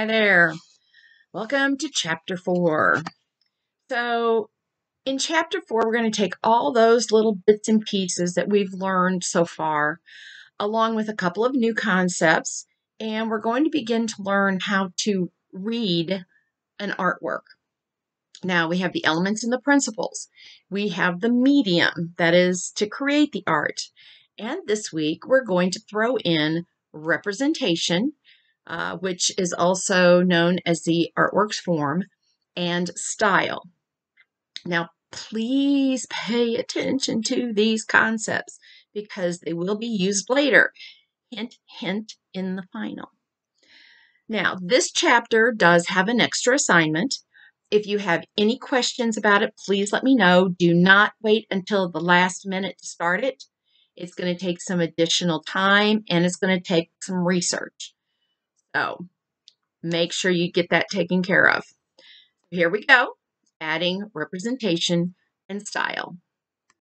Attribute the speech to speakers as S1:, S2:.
S1: Hi there. Welcome to chapter four. So, in chapter four, we're going to take all those little bits and pieces that we've learned so far, along with a couple of new concepts, and we're going to begin to learn how to read an artwork. Now, we have the elements and the principles. We have the medium, that is to create the art. And this week, we're going to throw in representation uh, which is also known as the artworks form, and style. Now, please pay attention to these concepts because they will be used later. Hint, hint in the final. Now, this chapter does have an extra assignment. If you have any questions about it, please let me know. Do not wait until the last minute to start it. It's going to take some additional time and it's going to take some research. So make sure you get that taken care of. Here we go, adding representation and style.